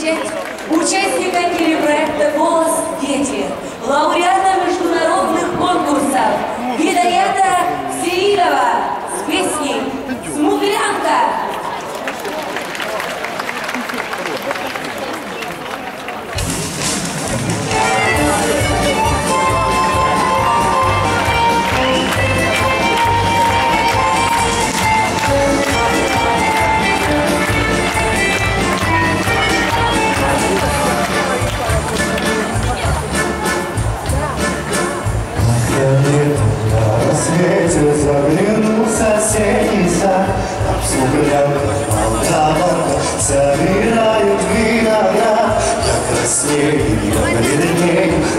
встречать участника телепроекта «Голос дети», лауреата международных конкурсов,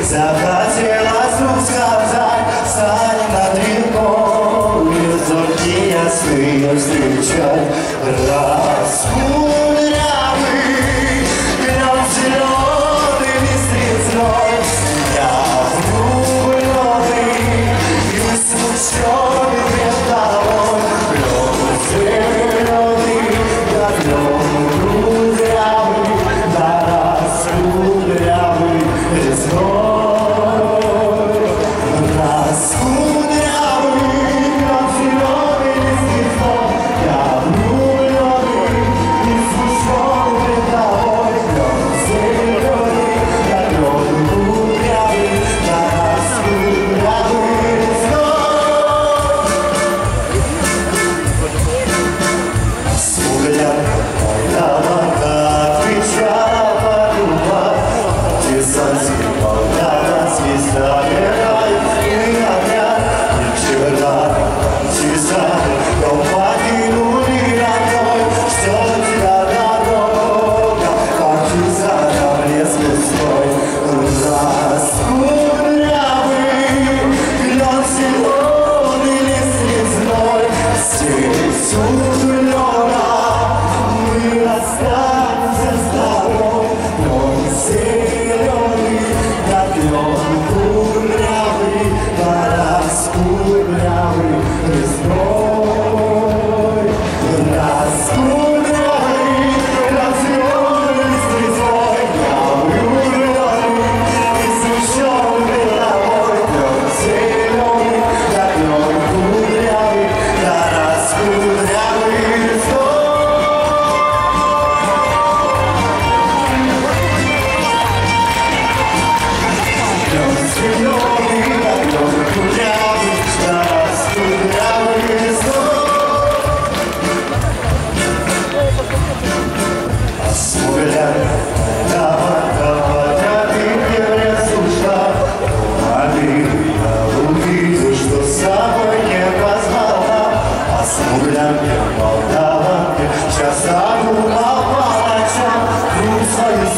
Захотелось вдруг сказать Сани на далеко Зорки ясные встречать. Раскур to. for.